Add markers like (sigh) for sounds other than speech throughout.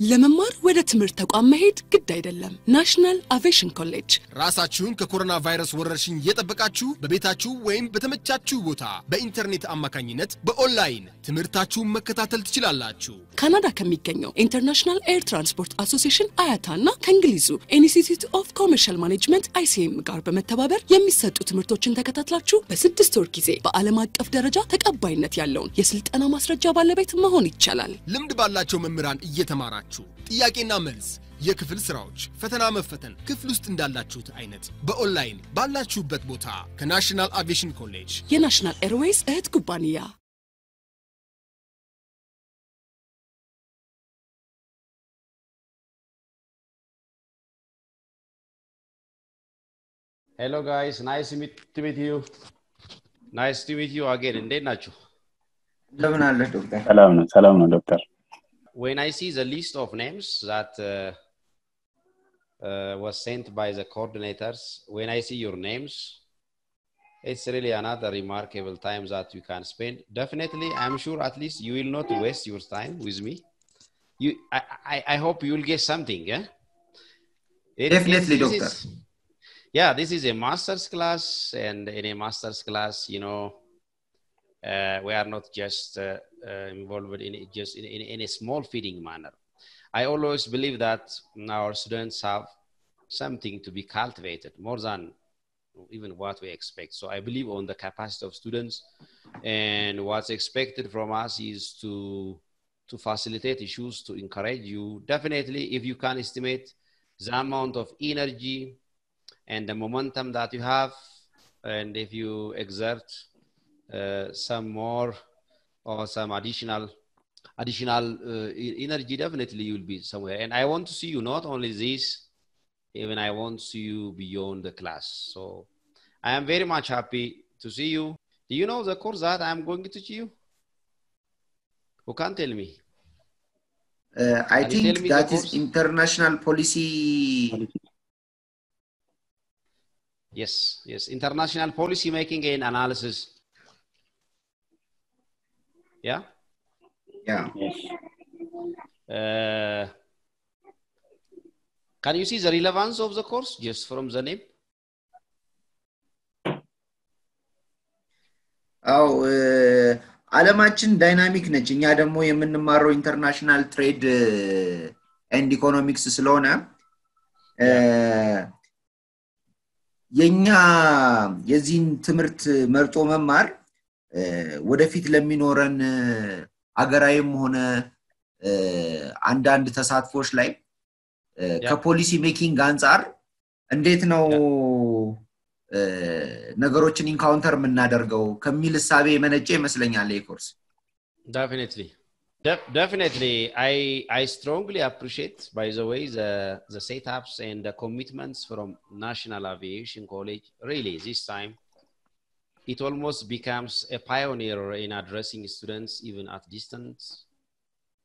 ለመማር ወደ ትምህርት ተቋም መሄድ ግድ አይደለም። ናሽናል አቪዬሽን ኮሌጅ ራሳችሁን ከኮሮና ቫይረስ ወረርሽኝ እየጠበቃችሁ በቤታችሁ ወይም በተመቻችሁ ቦታ በኢንተርኔት አማካኝነት በኦንላይን ትምህርታችሁን መከታተል ትችላላችሁ። ካናዳ ከሚገኘው ኢንተርናሽናል ኤር ትራንስፖርት አሶሲሽን አያታ እና ከእንግሊዙ ኢንስቲትዩት ኦፍ ኮመርሻል ማኔጅመንት አይሲኤም ጋር በመተባበር የሚሰጡ ትምህርቶችን ተከታትላችሁ በስድስት ወር ጊዜ በዓለም አቀፍ ደረጃ ተቀባይነት ያለውን የስልጠና ማስረጃ ባለቤት መሆን ይቻላል። ልምድ ባላቸው መምህራን እየተማራችሁ ጥያቄና መልስ፣ የክፍል ስራዎች፣ ፈተና መፈተን ክፍል ውስጥ እንዳላችሁት አይነት በኦንላይን ባላችሁበት ቦታ ከናሽናል አቪዬሽን ኮሌጅ የናሽናል ኤርዌይስ እህት ኩባንያ። ሄሎ ጋይስ ናይስ ቱ ሚት ዩ ናይስ ቱ ሚት ዩ አጌን እንዴት ናችሁ እንደምን አለህ ዶክተር? ሰላም ነው ሰላም ነው ዶክተር when i see the list of names that uh, uh, was sent by the coordinators when i see your names it's really another remarkable time that you can spend. Definitely i'm sure at least you will not waste your time with me. You i i, I hope you will get something yeah? It- Definitely, doctor. is- yeah this is a master's class and in a master's class you know uh, we are not just uh, uh, involved in it just in, in, in a small feeding manner. I always believe that our students have something to be cultivated more than even what we expect. So I believe on the capacity of students, and what's expected from us is to to facilitate issues, to encourage you. Definitely, if you can estimate the amount of energy and the momentum that you have, and if you exert some more or some additional additional uh, energy definitely you'll be somewhere. And i want to see you not only this even i want to see you beyond the class. So i am very much happy to see you. Do you know the course that i'm going to teach you? Who can tell me? Uh, I Can think me that is international policy. yes yes. International policy making and analysis yeah Yeah. Uh, can you see the relevance of the course just from the name? አው አለማችን ዳይናሚክ ነች። እኛ ደግሞ የምንማረው ኢንተርናሽናል ትሬድ ኤንድ ኢኮኖሚክስ ስለሆነ እ፣ የኛ የዚህን ትምህርት መርጦ መማር ወደፊት ለሚኖረን አገራዊም ሆነ አንዳንድ ተሳትፎች ላይ ከፖሊሲ ሜኪንግ አንጻር እንዴት ነው ነገሮችን ኢንካውንተር የምናደርገው ከሚል እሳቤ የመነጨ ይመስለኛል ይህ ኮርስ። ዴፊኒትሊ ዴፊኒትሊ አይ ስትሮንግሊ አፕሪሺየት ባይ ዘ ወይ ዘ ሴትፕስ ኤንድ ኮሚትመንትስ ፍሮም ናሽናል አቪዬሽን ኮሌጅ ሪሊ ዚስ ታይም it almost becomes a pioneer in addressing students even at distance.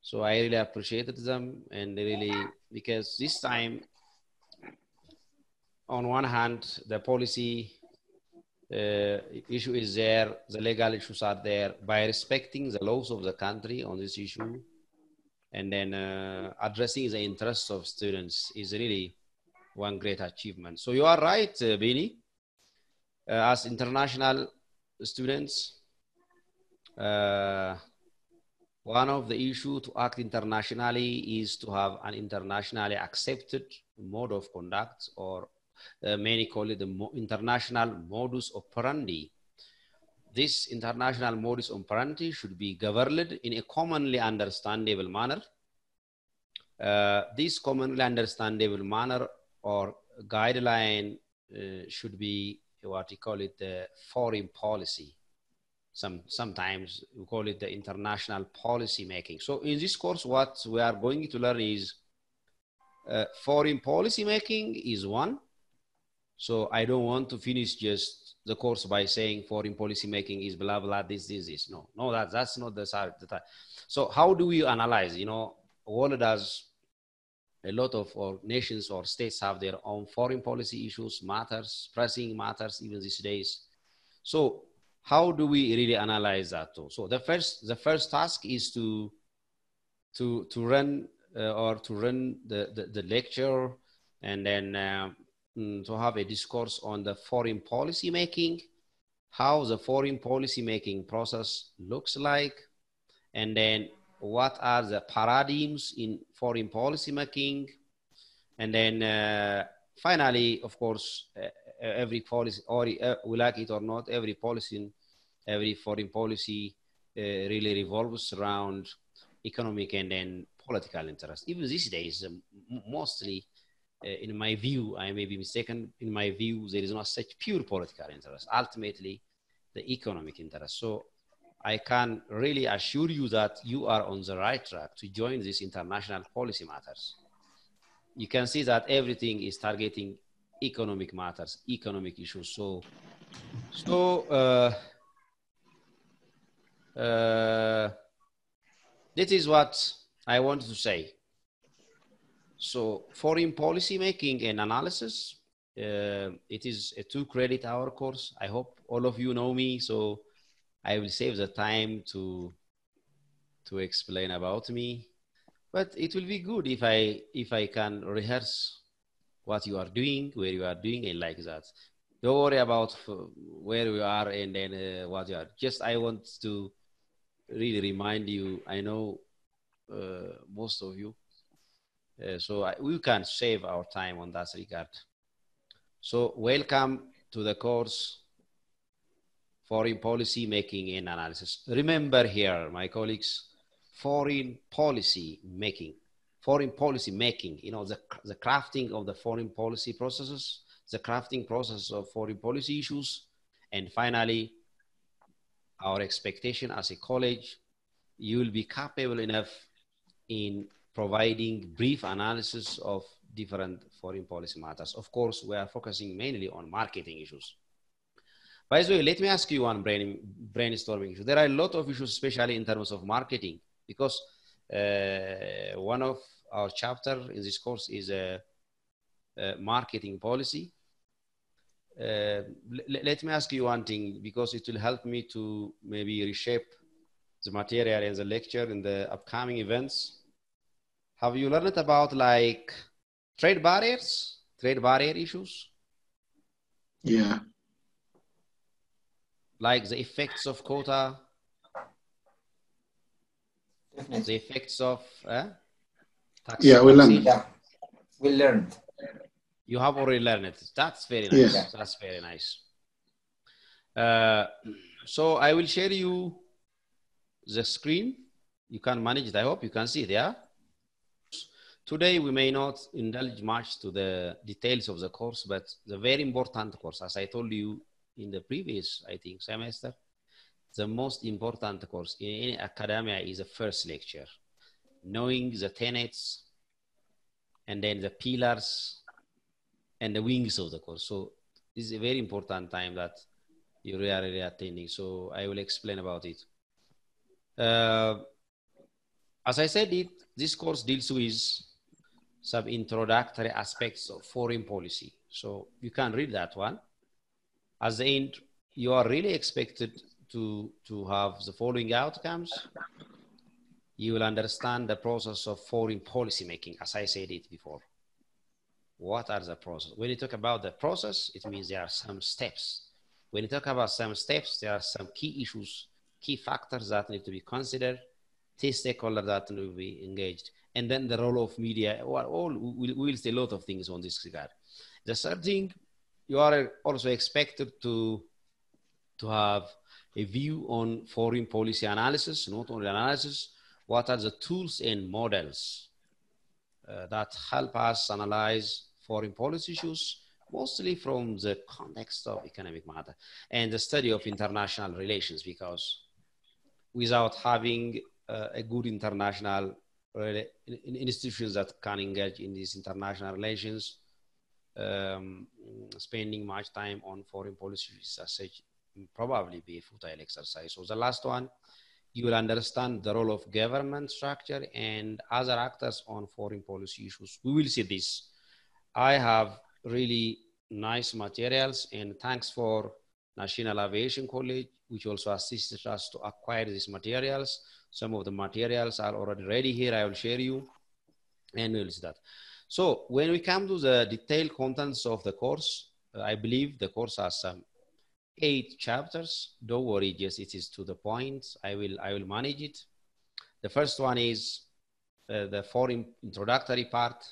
So I really appreciated them and really, because this time, on one hand, the policy uh, issue is there, the legal issues are there by respecting the laws of the country on this issue and then uh, addressing the interests of students is really one great achievement. So you are right, uh. Uh, as international students, uh, one of the issue to act internationally is to have an internationally accepted mode of conduct or uh, many call it the mo- international modus operandi. This international modus operandi should be governed in a commonly understandable manner. Uh, this commonly understandable manner or guideline uh, should be what we call it the foreign policy. Some, sometimes we call it the international policy making. So in this course, what we are going to learn is uh, foreign policy making is one, so I don't want to finish just the course by saying foreign policy making is blah blah this this this. No, no, that that's not the side. The time. So how do we analyze? You know, world does a lot of or nations or states have their own foreign policy issues, matters, pressing matters even these days. So how do we really analyze that? So the first the first task is to to to run uh, or to run the, the, the lecture and then uh, mm, to have a discourse on the foreign policy making, how the foreign policy making process looks like, and then what are the paradigms in foreign policy making, and then uh, finally, of course, uh, every policy, or uh, we like it or not, every policy, every foreign policy uh, really revolves around economic and then political interest. Even these days, um, mostly, uh, in my view, I may be mistaken, in my view, there is not such pure political interest. Ultimately, the economic interest. So I can really assure you that you are on the right track to join this international policy matters. You can see that everything is targeting economic matters, economic issues. So, so uh, uh, this is what I wanted to say. So, foreign policy making and analysis. Uh, it is a two credit hour course. I hope all of you know me, so I will save the time to to explain about me. But it will be good if I if I can rehearse what you are doing, where you are doing, and like that. Don't worry about where you are and then uh, what you are. Just I want to really remind you. I know uh, most of you, uh, so I, we can save our time on that regard. So welcome to the course foreign policy making and analysis. Remember here, my colleagues, foreign policy making, foreign policy making, you know, the, the crafting of the foreign policy processes, the crafting process of foreign policy issues, and finally, our expectation as a college, you will be capable enough in providing brief analysis of different foreign policy matters. Of course, we are focusing mainly on marketing issues. By the way, let me ask you one brain, brainstorming issue. There are a lot of issues, especially in terms of marketing, because uh, one of our chapter in this course is a, a marketing policy. Uh, let me ask you one thing, because it will help me to maybe reshape the material and the lecture in the upcoming events. Have you learned about like trade barriers, trade barrier issues? Yeah. Like the effects of quota, the effects of uh, tax Yeah, we learned. Yeah, we learned. You have already learned it. That's very Yes. nice. That's very nice. Uh, so I will share you the screen. You can manage it. I hope you can see it. Yeah. Today we may not indulge much to the details of the course, but the very important course, as I told you in the previous, I think, semester, the most important course in any academia is the first lecture, knowing the tenets and then the pillars and the wings of the course. So this is a very important time that you are really attending. So I will explain about it. Uh, as I said, it this course deals with some introductory aspects of foreign policy. So you can read that one. At the end, you are really expected to, to have the following outcomes. You will understand the process of foreign policy making, as I said it before. What are the process? When you talk about the process, it means there are some steps. When you talk about some steps, there are some key issues, key factors that need to be considered, key stakeholders that need to be engaged, and then the role of media. Well, all we will say a lot of things on this regard. The third thing, you are also expected to to have a view on foreign policy analysis, not only analysis. What are the tools and models uh, that help us analyze foreign policy issues, mostly from the context of economic matter and the study of international relations, because without having uh, a good international institutions that can engage in these international relations, um, spending much time on foreign policy will probably be a futile exercise. So the last one, you will understand the role of government structure and other actors on foreign policy issues. We will see this. I have really nice materials and thanks for National Aviation College, which also assisted us to acquire these materials. Some of the materials are already ready here. I will share you. And we'll see that. So when we come to the detailed contents of the course, uh, I believe the course has eight chapters. Don't worry, just it is to the point. I will I will manage it. The first one is uh, the foreign introductory part.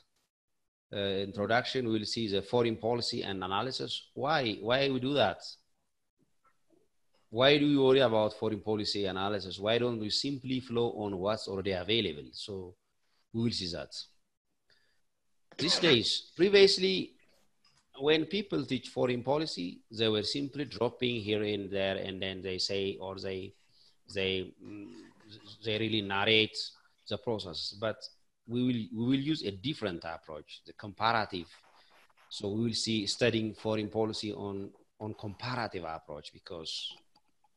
Uh, introduction, we'll see the foreign policy and analysis. Why? Why we do that? Why do we worry about foreign policy analysis? Why don't we simply flow on what's already available? So we will see that. These days, previously, when people teach foreign policy, they were simply dropping here and there, and then they say or they they mm, they really narrate the process. But we will we will use a different approach, the comparative. So we will see studying foreign policy on on comparative approach because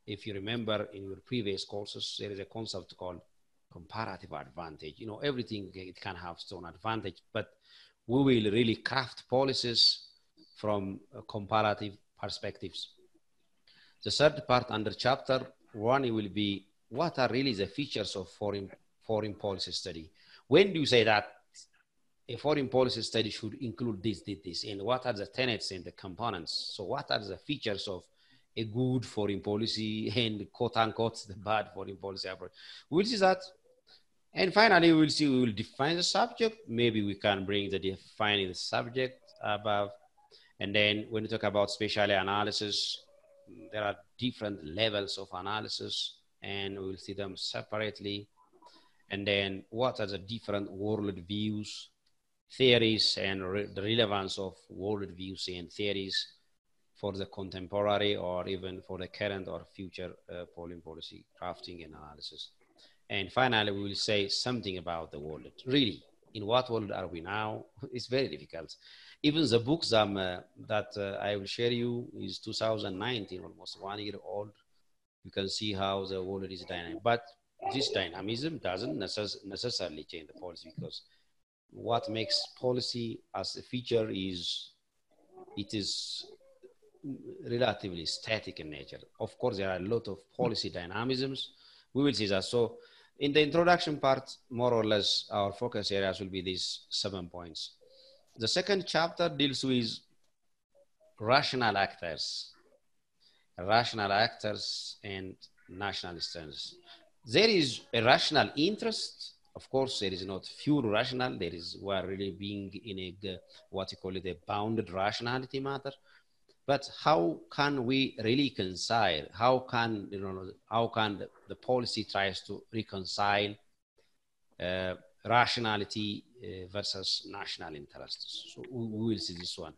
if you remember in your previous courses, there is a concept called comparative advantage. You know, everything it can have its own advantage, but we will really craft policies from comparative perspectives. The third part under chapter one will be what are really the features of foreign, foreign policy study? When do you say that a foreign policy study should include this, this, this, and what are the tenets and the components? So what are the features of a good foreign policy and quote unquote the bad foreign policy approach? We'll see that. And finally, we'll see, we will define the subject. Maybe we can bring the defining the subject above. And then when we talk about spatial analysis, there are different levels of analysis and we'll see them separately. And then what are the different world views, theories, and re the relevance of world views and theories for the contemporary or even for the current or future uh, foreign policy crafting and analysis. And finally, we will say something about the world. Really, in what world are we now? (laughs) It's very difficult. Even the books um, uh, that uh, I will share you is 2019, almost one year old. You can see how the world is dynamic. But this dynamism doesn't necess necessarily change the policy because what makes policy as a feature is it is relatively static in nature. Of course, there are a lot of policy dynamisms. We will see that. So in the introduction part, more or less, our focus areas will be these seven points. The second chapter deals with rational actors, rational actors and national standards. There is a rational interest. Of course, there is not pure rational. There is we're really being in a what you call it a bounded rationality matter. But how can we really reconcile? How can you know? How can the, the policy tries to reconcile uh, rationality uh, versus national interests? So we, we will see this one.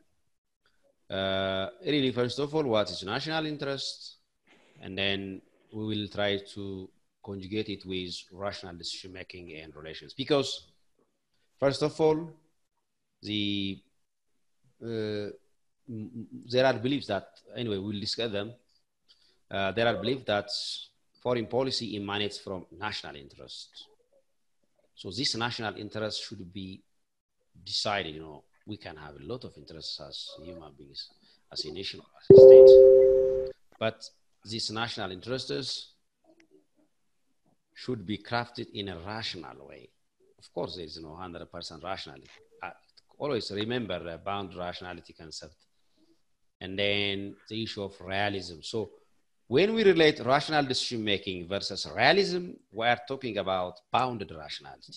Uh, really, first of all, what is national interest, and then we will try to conjugate it with rational decision making and relations. Because, first of all, the uh, there are beliefs that anyway we'll discuss them. Uh, there are beliefs that foreign policy emanates from national interest. So this national interest should be decided you know we can have a lot of interests as human beings as a nation as a state. But these national interests should be crafted in a rational way. Of course there is no 100% rationality. Uh, always remember the bound rationality concept and then the issue of realism. So when we relate rational decision making versus realism, we are talking about bounded rationality.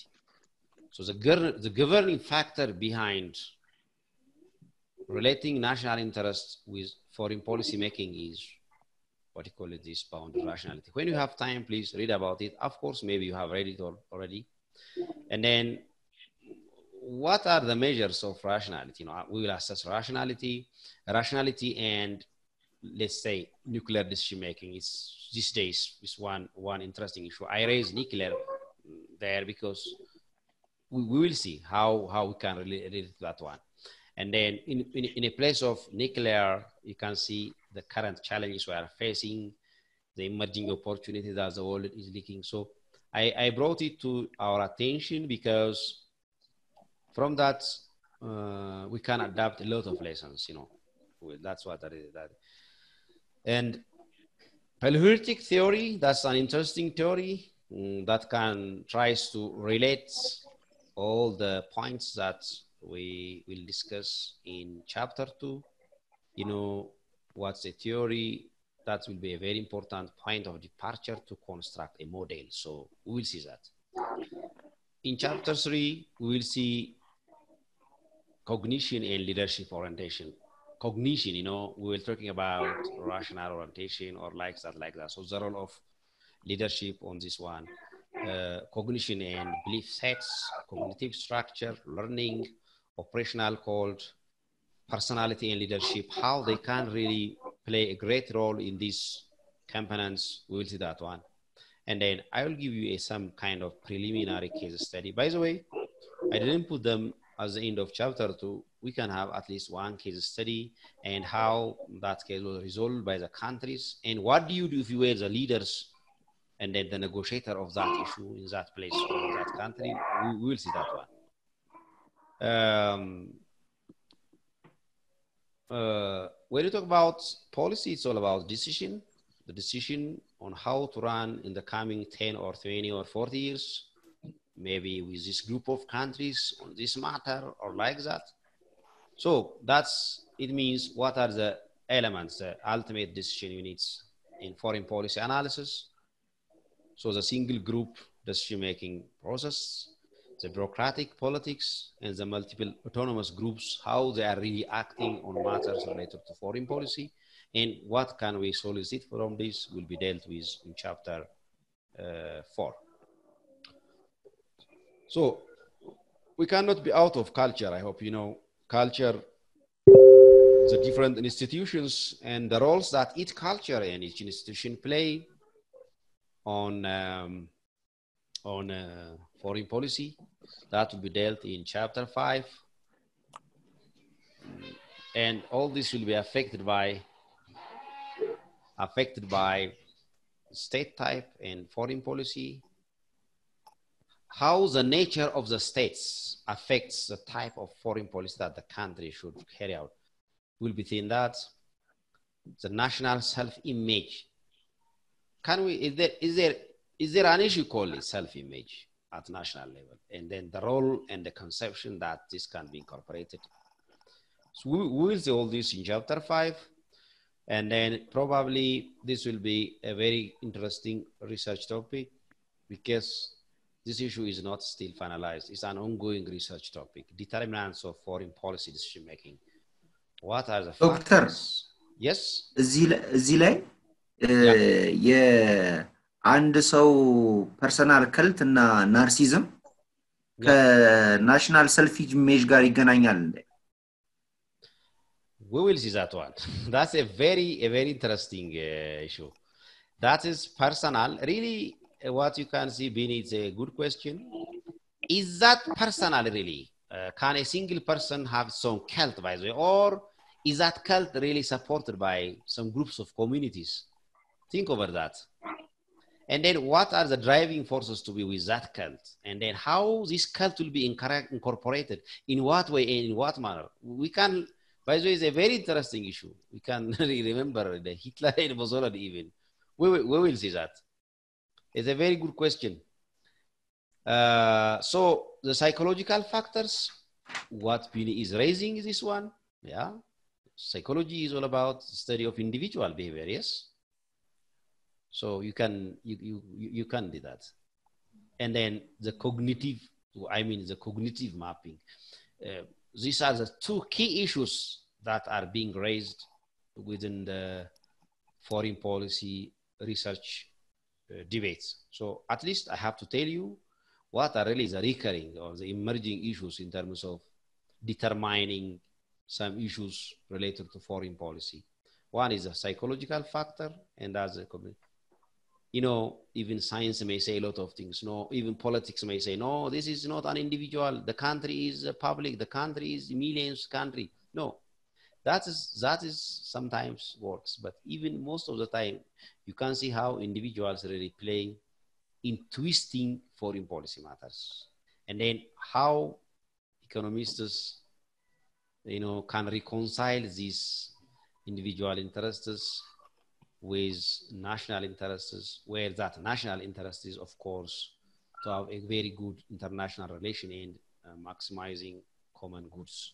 So the, the governing factor behind relating national interests with foreign policy making is what you call it this bounded rationality. When you have time, please read about it. Of course, maybe you have read it already. And then what are the measures of rationality? You know, uh, we will assess rationality, rationality, and let's say nuclear decision making. It's these days is one one interesting issue. I raise nuclear there because we, we will see how how we can relate, to that one. And then in, in, in a place of nuclear, you can see the current challenges we are facing, the emerging opportunities that the world is looking. So I, I brought it to our attention because from that uh, we can adapt a lot of lessons you know that's what that is that and polyheuristic theory that's an interesting theory mm, that can tries to relate all the points that we will discuss in chapter two. You know, what's the theory? That will be a very important point of departure to construct a model. So we will see that. In chapter three, we will see cognition and leadership orientation. Cognition, you know, we were talking about rational orientation or like that, like that. So the role of leadership on this one, uh, cognition and belief sets, cognitive structure, learning, operational code, personality and leadership, how they can really play a great role in these components. We will see that one. And then I will give you a, some kind of preliminary case study. By the way, I didn't put them at the end of chapter two. We can have at least one case study and how that case was resolved by the countries. And what do you do if you were the leaders and then the negotiator of that issue in that place or in that country? We, we will see that one. Um, uh, when you talk about policy, it's all about decision, the decision on how to run in the coming 10 or 20 or 40 years, maybe with this group of countries on this matter or like that. So that's, it means what are the elements, the ultimate decision units in foreign policy analysis. So the single group decision-making process, the bureaucratic politics and the multiple autonomous groups, how they are really acting on matters related to foreign policy, and what can we solicit from this will be dealt with in chapter uh, four. So we cannot be out of culture. I hope you know culture, the different institutions and the roles that each culture and each institution play on um, on uh, foreign policy. That will be dealt in chapter five. And all this will be affected by affected by state type and foreign policy. How the nature of the states affects the type of foreign policy that the country should carry out. Will be seen that. The national self-image. Can we, is there, is there, is there an issue called self-image? at national level, and then the role and the conception that this can be incorporated. So we, will see all this in chapter five, and then probably this will be a very interesting research topic because this issue is not still finalized. It's an ongoing research topic. Determinants of foreign policy decision making. What are the ዶክተር factors? Yes. እዚህ ላይ የአንድ ሰው ፐርሰናል ከልት እና ናርሲዝም ከናሽናል ሰልፍ ኢሜጅ ጋር ይገናኛል እንዴ? We will see that one. (laughs) That's a very, a very interesting uh, issue. That is personal. Really, uh, what you can see beneath a good question. Is that personal really? Uh, can a single person have some cult, by the way? Or is that cult really supported by some groups of communities? Think over that. And then what are the driving forces to be with that cult? And then how this cult will be incorporated? In what way and in what manner? We can, by the way, it's a very interesting issue. We can (laughs) really remember the Hitler and Mussolini even. We we will see that. It's a very good question. Uh, so the psychological factors, what Pini is raising is this one. Yeah. Psychology is all about study of individual behavior, yes? So you can you, you you can do that. And then the cognitive, I mean the cognitive mapping. Uh, these are the two key issues that are being raised within the foreign policy research Uh, debates. So at least I have to tell you what are really the recurring or the emerging issues in terms of determining some issues related to foreign policy. One is a psychological factor, and that's a you know, even science may say a lot of things. No, even politics may say, no, this is not an individual. The country is public. The country is millions country. No, that is that is sometimes works, but even most of the time, you can see how individuals really play in twisting foreign policy matters, and then how economists, you know, can reconcile these individual interests with national interests, where that national interest is, of course, to have a very good international relation and uh, maximizing common goods.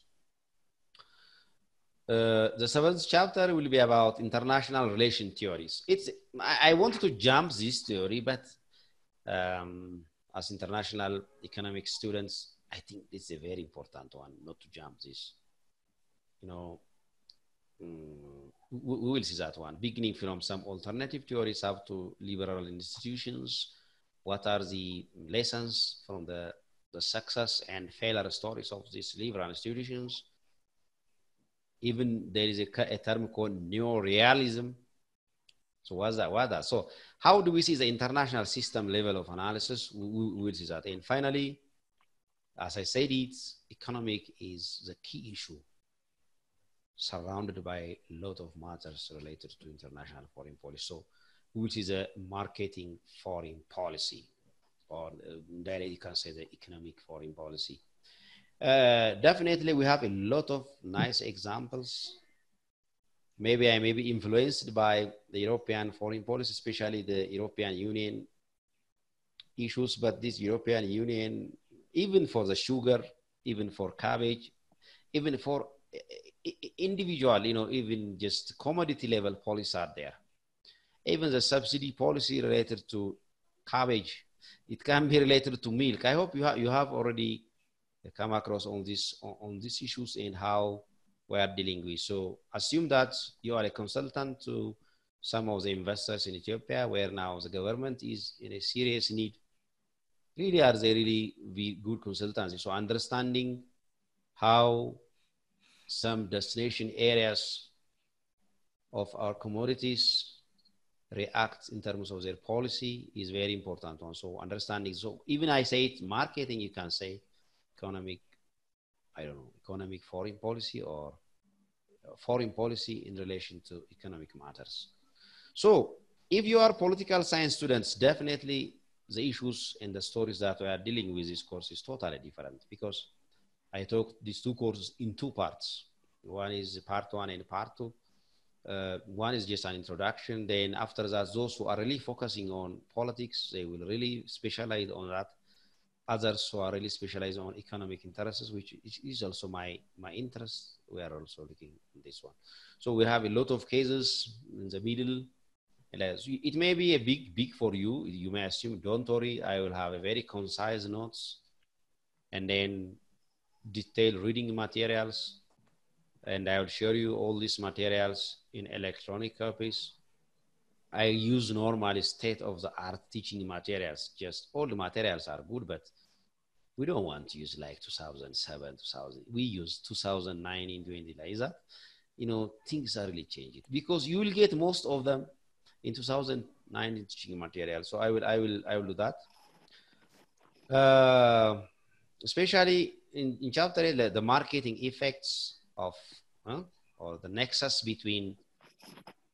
Uh, the seventh chapter will be about international relation theories. It's I, I wanted to jump this theory, but um, as international economic students, I think it's a very important one not to jump this. You know, mm, we, we will see that one, beginning from some alternative theories up to liberal institutions. What are the lessons from the, the success and failure stories of these liberal institutions? Even there is a, a term called neo-realism. So what's that? What's that? So how do we see the international system level of analysis? We, we will see that. And finally, as I said, it's economic is the key issue surrounded by a lot of matters related to international foreign policy. So which is a marketing foreign policy or uh, directly you can say the economic foreign policy. Uh, definitely, we have a lot of nice examples. Maybe I may be influenced by the European foreign policy, especially the European Union issues. But this European Union, even for the sugar, even for cabbage, even for individual, you know, even just commodity level policies are there. Even the subsidy policy related to cabbage, it can be related to milk. I hope you, ha- you have already come across on this on, on these issues and how we are dealing with. So assume that you are a consultant to some of the investors in Ethiopia, where now the government is in a serious need. Really, are they really good consultants? So understanding how some destination areas of our commodities react in terms of their policy is very important one. So understanding, so even I say it marketing, you can say economic, I don't know, economic foreign policy or foreign policy in relation to economic matters. So if you are political science students, definitely the issues and the stories that we are dealing with this course is totally different because I taught these two courses in two parts. One is part one and part two. Uh, one is just an introduction. Then after that, those who are really focusing on politics, they will really specialize on that. Others who are really specialized on economic interests, which is also my, my interest, we are also looking at this one. So we have a lot of cases in the middle. It may be a big, big for you. You may assume, don't worry, I will have a very concise notes. And then detailed reading materials and I will show you all these materials in electronic copies. I use normally state of the art teaching materials. Just all the materials are good, but we don't want to use like 2007, 2000. We use 2009 in 20 like that. You know, things are really changing because you will get most of them in 2009 teaching material. So I will, I will, I will do that. Uh, especially in, in chapter 8, the marketing effects of huh, or the nexus between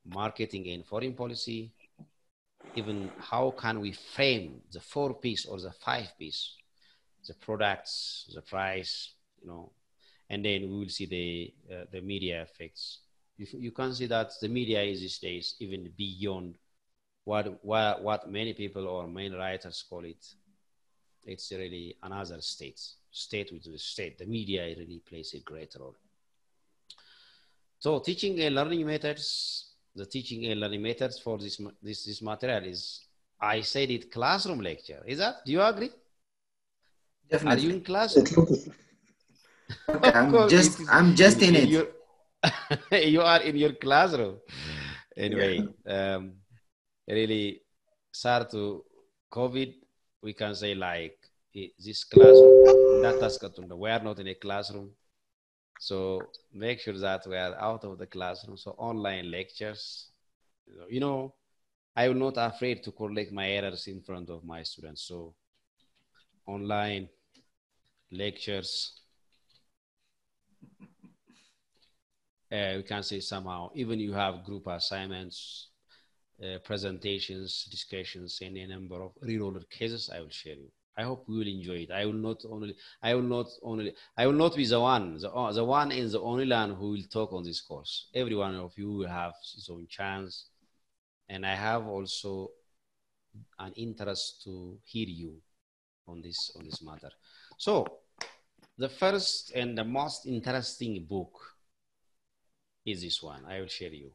marketing and foreign policy, even how can we frame the four piece or the five piece, the products, the price, you know, and then we will see the, uh, the media effects. You, you can see that the media is these days even beyond what, what, what many people or many writers call it. It's really another state state with the state. The media really plays a great role. So teaching and learning methods, the teaching and learning methods for this, this, this material is, I said it classroom lecture. Is that, do you agree? Definitely. Are you in classroom? Okay, I'm (laughs) just, I'm just in it. Your, (laughs) you are in your classroom. Anyway, yeah. um, really, start to COVID, we can say like this classroom, that we are not in a classroom. So make sure that we are out of the classroom. So online lectures, you know, I'm not afraid to correct my errors in front of my students. So online lectures, uh, we can say somehow, even you have group assignments, uh, presentations, discussions, and a number of real-world cases, I will share you. I hope we will enjoy it. I will not only, I will not only, I will not be the one, the, uh, the one and the only one who will talk on this course. Every one of you will have his own chance. And I have also an interest to hear you on this, on this matter. So the first and the most interesting book is this one. I will share you.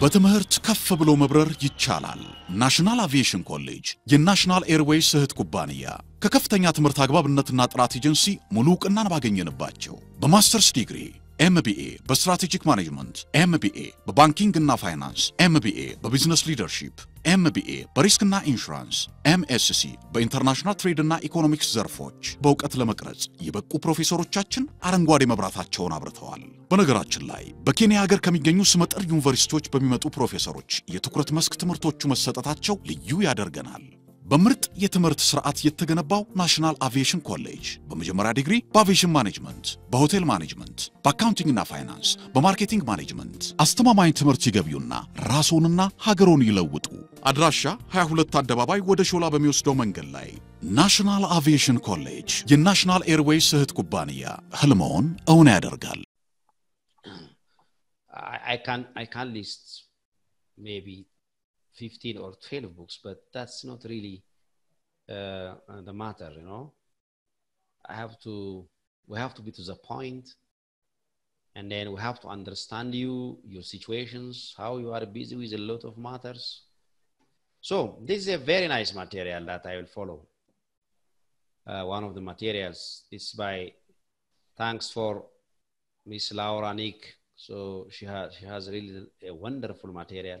በትምህርት ከፍ ብሎ መብረር ይቻላል። ናሽናል አቪዬሽን ኮሌጅ የናሽናል ኤርዌይስ እህት ኩባንያ ከከፍተኛ ትምህርት አግባብነትና ጥራት ኤጀንሲ ሙሉ እውቅናን ባገኘንባቸው በማስተርስ ዲግሪ ኤምቢኤ በስትራቴጂክ ማኔጅመንት፣ ኤምቢኤ በባንኪንግ እና ፋይናንስ፣ ኤምቢኤ በቢዝነስ ሊደርሺፕ፣ ኤምቢኤ በሪስክና ኢንሹራንስ፣ ኤምኤስሲ በኢንተርናሽናል ትሬድ እና ኢኮኖሚክስ ዘርፎች በእውቀት ለመቅረጽ የበቁ ፕሮፌሰሮቻችን አረንጓዴ መብራታቸውን አብርተዋል። በነገራችን ላይ በኬንያ ሀገር ከሚገኙ ስመጥር ዩኒቨርሲቲዎች በሚመጡ ፕሮፌሰሮች የትኩረት መስክ ትምህርቶቹ መሰጠታቸው ልዩ ያደርገናል። በምርጥ የትምህርት ስርዓት የተገነባው ናሽናል አቪዬሽን ኮሌጅ በመጀመሪያ ዲግሪ በአቪዬሽን ማኔጅመንት፣ በሆቴል ማኔጅመንት፣ በአካውንቲንግና ፋይናንስ፣ በማርኬቲንግ ማኔጅመንት አስተማማኝ ትምህርት ይገቢውና ራስዎንና ሀገሮን ይለውጡ። አድራሻ 22 አደባባይ ወደ ሾላ በሚወስደው መንገድ ላይ ናሽናል አቪዬሽን ኮሌጅ የናሽናል ኤርዌይስ እህት ኩባንያ ህልመውን እውን ያደርጋል። I, can I can list 15 or 12 books, but that's not really uh, the matter, you know. I have to we have to be to the point and then we have to understand you, your situations, how you are busy with a lot of matters. So this is a very nice material that I will follow. Uh, one of the materials is by thanks for Miss Laura Neack so she has she has really a wonderful material,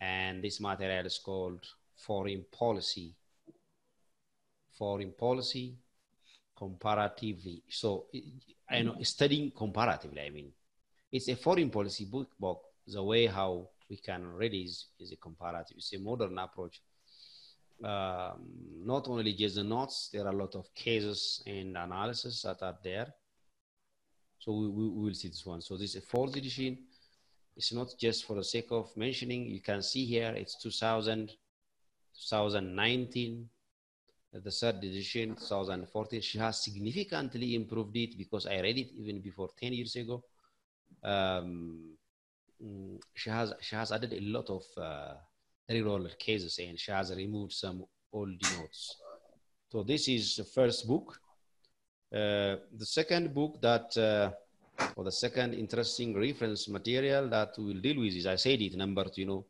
and this material is called foreign policy. Foreign policy comparatively. So I know studying comparatively. I mean, it's a foreign policy book, but the way how we can read is a comparative. It's a modern approach. Um, not only just the notes, there are a lot of cases and analysis that are there. So we, we, we will see this one. So this is a fourth edition. It's not just for the sake of mentioning. You can see here it's 2000, 2019, the third edition, 2014. She has significantly improved it because I read it even before 10 years ago. Um, mm, she has she has added a lot of uh, reroll cases and she has removed some old notes. So this is the first book. Uh, the second book that, uh, or the second interesting reference material that we'll deal with is, I said it, number two, you know,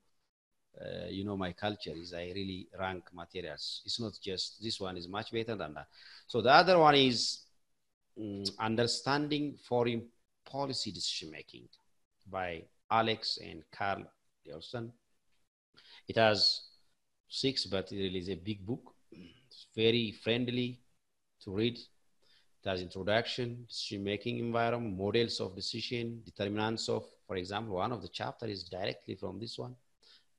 uh, you know, my culture is I really rank materials. It's not just, this one is much better than that. So the other one is um, Understanding Foreign Policy Decision Making by Alex and Carl Nielsen. It has six, but it really is a big book. It's very friendly to read. Has introduction, decision making environment, models of decision, determinants of, for example, one of the chapter is directly from this one,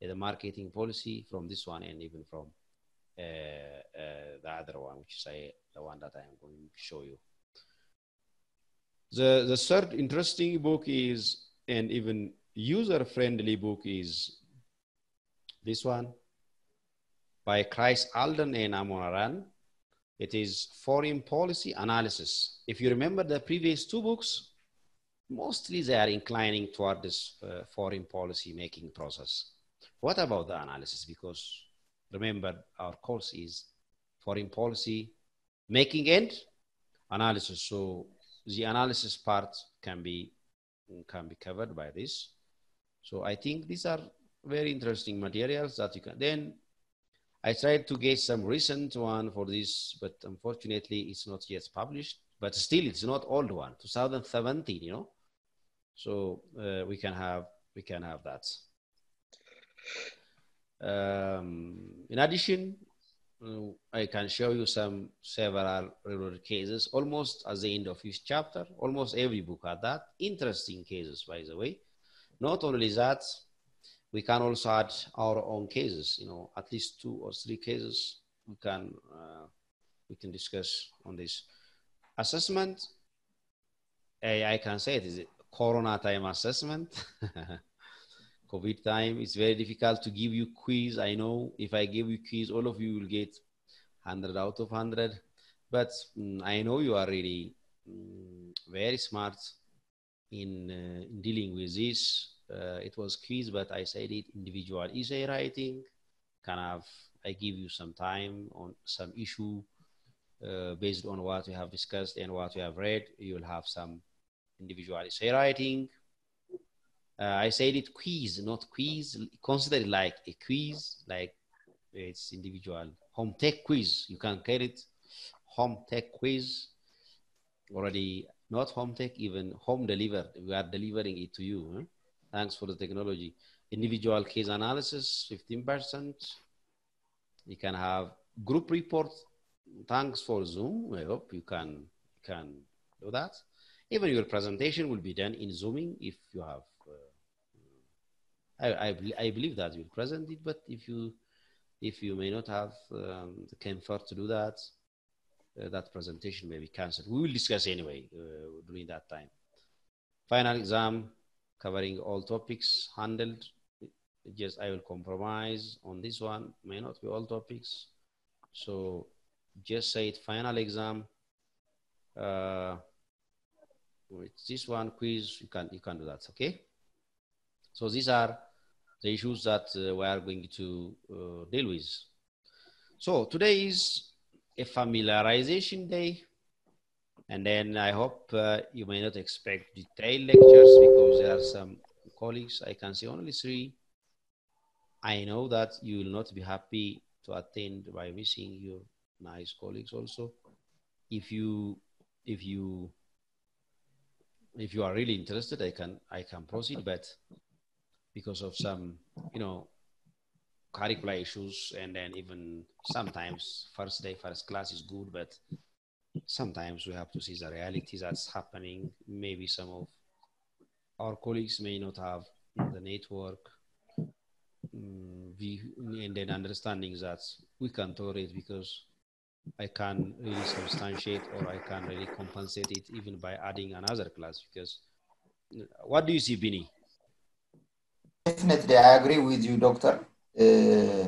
uh, the marketing policy from this one, and even from uh, uh, the other one, which is I, the one that I am going to show you. The, the third interesting book is, and even user friendly book is this one by Chris Alden and Amnon Aran. It is foreign policy analysis. If you remember the previous two books, mostly they are inclining toward this uh, foreign policy making process. What about the analysis? Because remember, our course is foreign policy making and analysis. So the analysis part can be can be covered by this. So I think these are very interesting materials that you can then I tried to get some recent one for this, but unfortunately it's not yet published. But still, it's not old one, 2017. You know, so uh, we can have we can have that. Um, in addition, uh, I can show you some several real cases almost at the end of each chapter. Almost every book had that. Interesting cases, by the way. Not only that, we can also add our own cases you know at least two or three cases we can uh, we can discuss on this assessment. I, can say it is a corona time assessment. (laughs) Covid time it's very difficult to give you quiz i know. If i give you quiz all of you will get 100 out of 100 but mm, i know you are really mm, very smart in, uh, in dealing with this uh, it was quiz, but I said it individual essay writing. Kind of, I give you some time on some issue uh, based on what we have discussed and what we have read, you will have some individual essay writing. Uh, I said it quiz, not quiz. Consider it like a quiz, like it's individual home tech quiz. You can call it home tech quiz. Already not home tech, even home delivered. We are delivering it to you. huh? Thanks for the technology. Individual case analysis, 15%. You can have group report. Thanks for Zoom. I hope you can can do that. Even your presentation will be done in Zooming if you have. Uh, I, I, I believe that you'll present it, but if you if you may not have um, the comfort to do that, uh, that presentation may be cancelled. We will discuss anyway uh, during that time. Final exam covering all topics handled. Just I will compromise on this one. May not be all topics. So just say it final exam. Uh, with this one quiz, you can you can do that. Okay. So these are the issues that uh, we are going to uh, deal with. So today is a familiarization day. And then I hope uh, you may not expect detailed lectures because there are some colleagues, I can see only three. I know that you will not be happy to attend by missing your nice colleagues also. If you, if you, if you are really interested, I can, I can proceed, but because of some, you know, curricular issues and then even sometimes first day first class is good but sometimes we have to see the reality that's happening maybe some of our colleagues may not have the network mm, we, and then understanding that we can tolerate because i can really substantiate or i can really compensate it even by adding another class because what do you see Bini? Definitely, I agree with you, Doctor. Uh,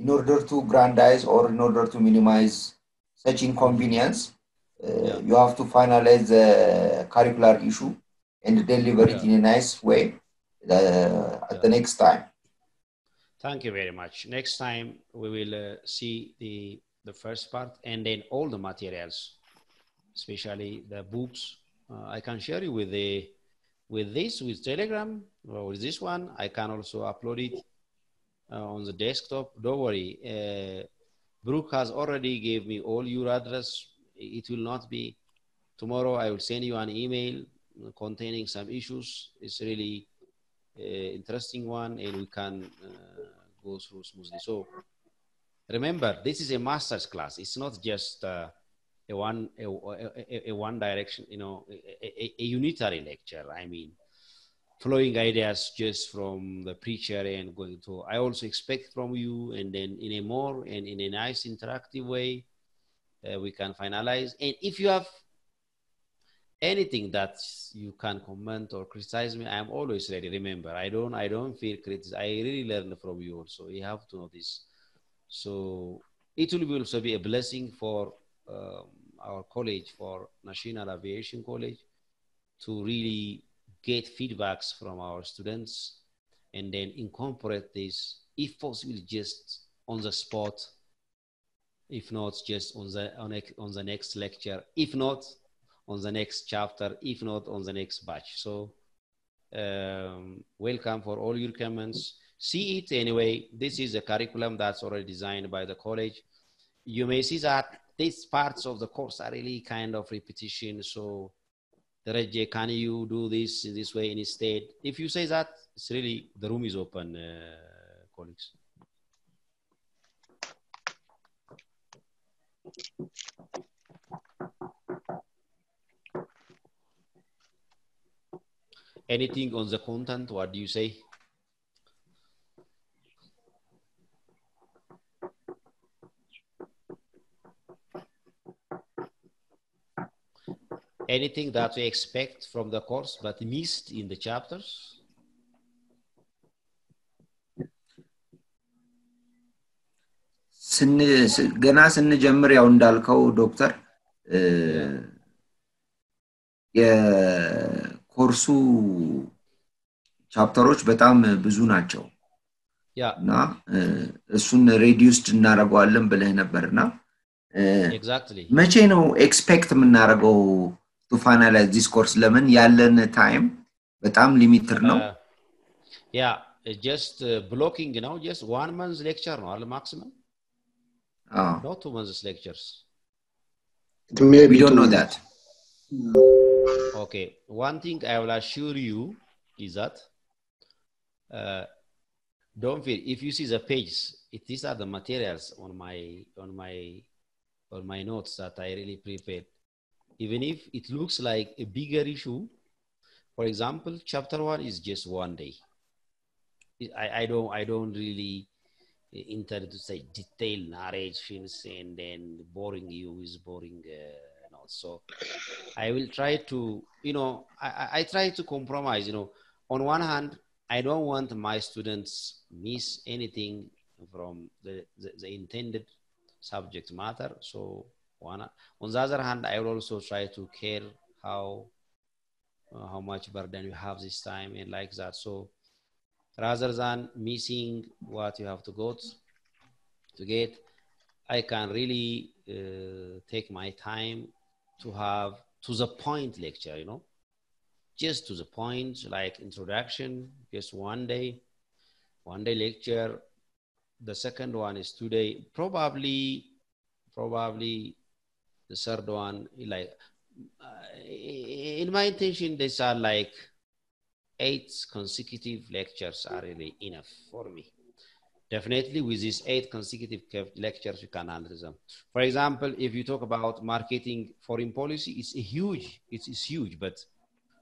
in order to grandize or in order to minimize such inconvenience, uh, Yeah. you have to finalize the curricular issue and deliver it in a nice way uh, at the next time. Thank you very much. Next time we will uh, see the the first part and then all the materials, especially the books. Uh, I can share you with the with this with Telegram or with this one. I can also upload it uh, on the desktop. Don't worry. Uh, Brooke has already gave me all your address. It will not be tomorrow. I will send you an email containing some issues. It's really uh, interesting one and we can uh, go through smoothly. So remember, this is a master's class. It's not just uh, a one a, a, a one direction, you know, a, a, a unitary lecture. I mean, flowing ideas just from the preacher and going to. I also expect from you, and then in a more and in a nice interactive way, uh, we can finalize. And if you have anything that you can comment or criticize me, I'm always ready. Remember, I don't I don't feel criticism. I really learn from you also. You have to know this. So it will also be a blessing for um, our college, for National Aviation College, to really get feedbacks from our students and then incorporate this, if possible, just on the spot. If not, just on the on, on the next lecture. If not, on the next chapter. If not, on the next batch. So, um, welcome for all your comments. See it anyway. This is a curriculum that's already designed by the college. You may see that these parts of the course are really kind of repetition. So, Raja, can you do this in this way instead? If you say that, it's really the room is open, uh, colleagues. Anything on the content? What do you say? Anything that we expect from the course but missed in the chapters? ገና ስንጀምር ያው እንዳልከው ዶክተር የኮርሱ ቻፕተሮች በጣም ብዙ ናቸው. እና እሱን ሬዲዩስድ እናደርገዋለን ብለህ ነበር እና መቼ ነው ኤክስፔክት የምናደርገው ቱ ፋይናላይዝ ዲስ ኮርስ? ለምን ያለን ታይም በጣም ሊሚትድ ነው። ያ ጀስት ብሎኪንግ ነው ጀስት ዋን መንዝ ሌክቸር ነው አለ ማክሲመም Oh. Not the lectures. Maybe we don't know that. Okay. One thing I will assure you is that uh, don't fear. If you see the pages, it, these are the materials on my on my on my notes that I really prepared. Even if it looks like a bigger issue, for example, chapter one is just one day. I, I don't I don't really intend to say detailed narrations and then boring you is boring. Uh, you know, so I will try to, you know, I, I- I try to compromise, you know, on one hand, I don't want my students miss anything from the, the, the intended subject matter. So one, on the other hand, I will also try to care how, uh, how much burden you have this time and like that. So rather than missing what you have to go to, to get, I can really uh, take my time to have to the point lecture, you know, just to the point, like introduction, just one day, one day lecture. The second one is today, probably, probably the third one, like, uh, in my intention, these are like eight consecutive lectures are really enough for me. Definitely with these eight consecutive lectures you can them for example if you talk about marketing foreign policy it's a huge it's, it's huge but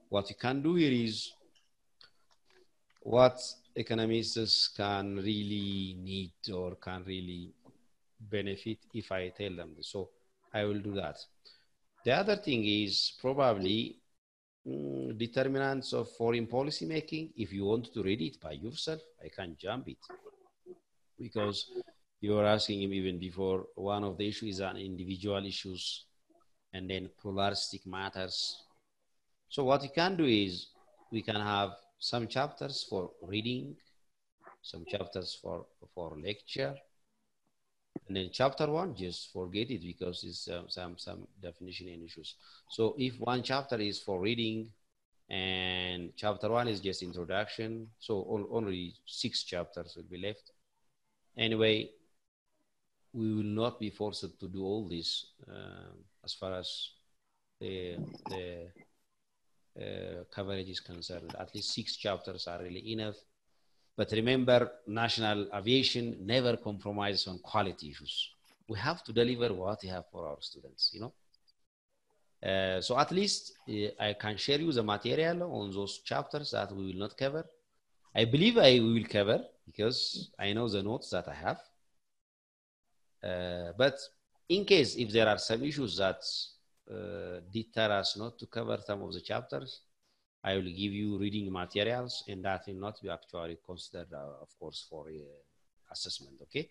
what you can do here is what economists can really need or can really benefit if i tell them so i will do that. The other thing is probably mm, determinants of foreign policy making. If you want to read it by yourself i can jump it. Because you were asking him even before one of the issues is individual issues and then pluralistic matters. So what we can do is we can have some chapters for reading some chapters for for lecture and then chapter one just forget it because it's um, some some definition and issues. So if one chapter is for reading and chapter one is just introduction so on- only six chapters will be left. Anyway we will not be forced to do all this um, as far as the the uh, coverage is concerned. At least six chapters are really enough but remember national aviation never compromises on quality issues we have to deliver what we have for our students you know uh, so at least uh, I can share you the material on those chapters that we will not cover. I believe I will cover because I know the notes that I have. Uh, but in case if there are some issues that uh, deter us not to cover some of the chapters, I will give you reading materials and that will not be actually considered, uh, of course, for uh, assessment. Okay.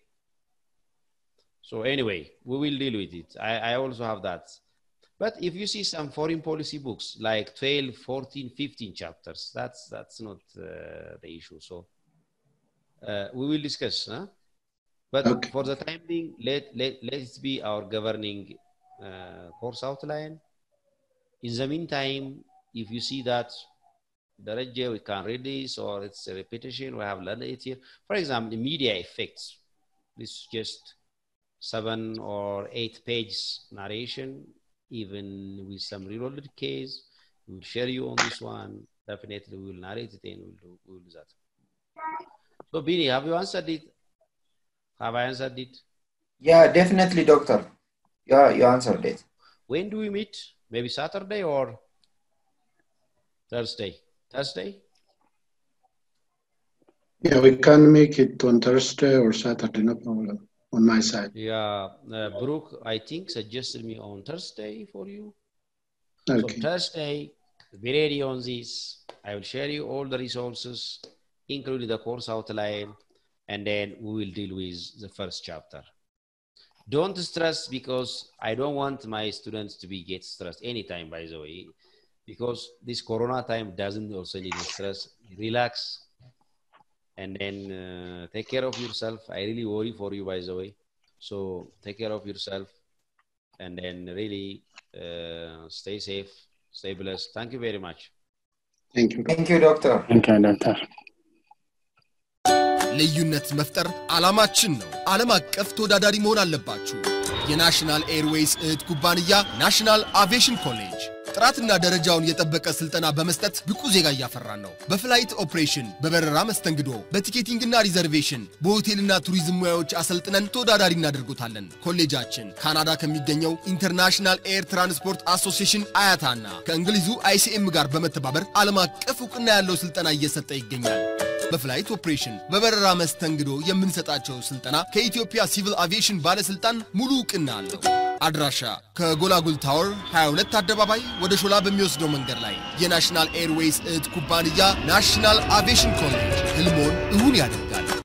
So anyway, we will deal with it. I, I also have that. But if you see some foreign policy books like 12, 14, 15 chapters, that's that's not uh, the issue. So uh, we will discuss. Huh? But Okay. for the time being, let, let, let it be our governing uh, course outline. In the meantime, if you see that Darajah, we can read this or it's a repetition, we have learned it here. For example, the media effects. This is just seven or eight page narration, even with some reloaded case. We'll share you on this one. Definitely we'll narrate it and we'll do, we'll do that. So Bini, have you answered it? Have I answered it? Yeah, definitely, doctor. Yeah, you answered it. When do we meet? Maybe Saturday or Thursday? Thursday? Yeah, we can make it on Thursday or Saturday, no problem on my side. Yeah, uh, Brooke, I think suggested me on Thursday for you. So Okay. Thursday, be ready on this. I will share you all the resources, including the course outline, and then we will deal with the first chapter. Don't stress because I don't want my students to be get stressed anytime, by the way, because this Corona time doesn't also need stress. Relax, and then uh, take care of yourself. I really worry for you, by the way. So take care of yourself. and then really uh, stay safe, stay blessed. Thank you very much. Thank you. ቴንክ ዩ ዶክተር Thank you, Doctor. ልዩነት መፍጠር ዓላማችን ነው። ዓለም አቀፍ ተወዳዳሪ መሆን አለባችሁ። የናሽናል ኤርዌይስ እህት ኩባንያ ናሽናል አቪዬሽን ኮሌጅ ጥራትና ደረጃውን የጠበቀ ስልጠና በመስጠት ብቁ ዜጋ እያፈራን ነው። በፍላይት ኦፕሬሽን፣ በበረራ መስተንግዶ፣ በቲኬቲንግና ሪዘርቬሽን፣ በሆቴልና ቱሪዝም ሙያዎች አሰልጥነን ተወዳዳሪ እናደርጎታለን። ኮሌጃችን ካናዳ ከሚገኘው ኢንተርናሽናል ኤር ትራንስፖርት አሶሲዬሽን አያታና ከእንግሊዙ አይሲኤም ጋር በመተባበር ዓለም አቀፍ እውቅና ያለው ስልጠና እየሰጠ ይገኛል። በፍላይት ኦፕሬሽን በበረራ መስተንግዶ የምንሰጣቸው ስልጠና ከኢትዮጵያ ሲቪል አቪዬሽን ባለስልጣን ሙሉ እውቅና አለው። አድራሻ ከጎላጉል ታወር 22 አደባባይ ወደ ሾላ በሚወስደው መንገድ ላይ የናሽናል ኤርዌይስ እህት ኩባንያ ናሽናል አቪዬሽን ኮሌጅ ህልሞን እውን ያደርጋል።